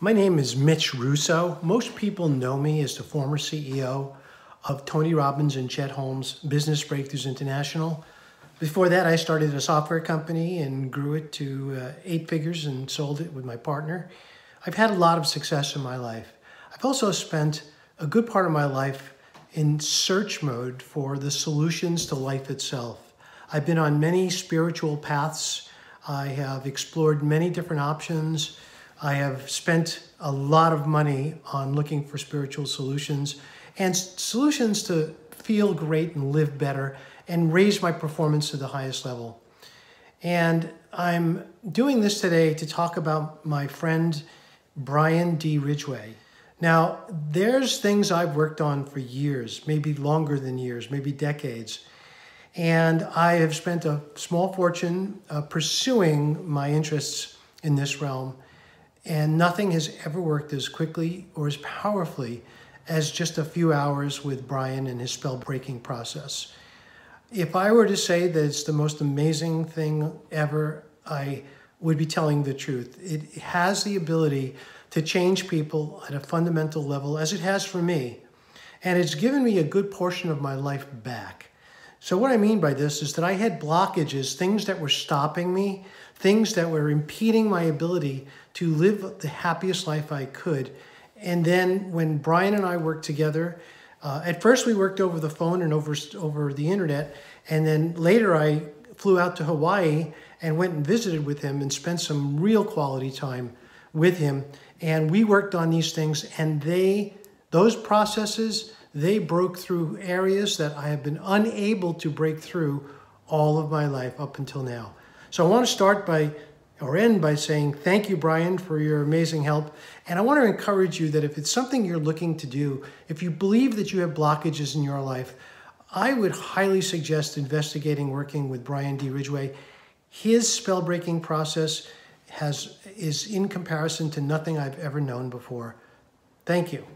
My name is Mitch Russo. Most people know me as the former CEO of Tony Robbins and Chet Holmes Business Breakthroughs International. Before that, I started a software company and grew it to uh, eight figures and sold it with my partner. I've had a lot of success in my life. I've also spent a good part of my life in search mode for the solutions to life itself. I've been on many spiritual paths. I have explored many different options. I have spent a lot of money on looking for spiritual solutions and solutions to feel great and live better and raise my performance to the highest level. And I'm doing this today to talk about my friend Brian D. Ridgway. Now, there's things I've worked on for years, maybe longer than years, maybe decades. And I have spent a small fortune uh, pursuing my interests in this realm. And nothing has ever worked as quickly or as powerfully as just a few hours with Brian and his spell breaking process. If I were to say that it's the most amazing thing ever, I would be telling the truth. It has the ability to change people at a fundamental level, as it has for me. And it's given me a good portion of my life back. So, what I mean by this is that I had blockages, things that were stopping me, things that were impeding my ability to live the happiest life I could. And then when Brian and I worked together, uh, at first we worked over the phone and over, over the internet. And then later I flew out to Hawaii and went and visited with him and spent some real quality time with him. And we worked on these things and they, those processes, they broke through areas that I have been unable to break through all of my life up until now. So I want to start by or end by saying thank you, Brian, for your amazing help. And I want to encourage you that if it's something you're looking to do, if you believe that you have blockages in your life, I would highly suggest investigating working with Brian D. Ridgway. His spell breaking process has is in comparison to nothing I've ever known before. Thank you.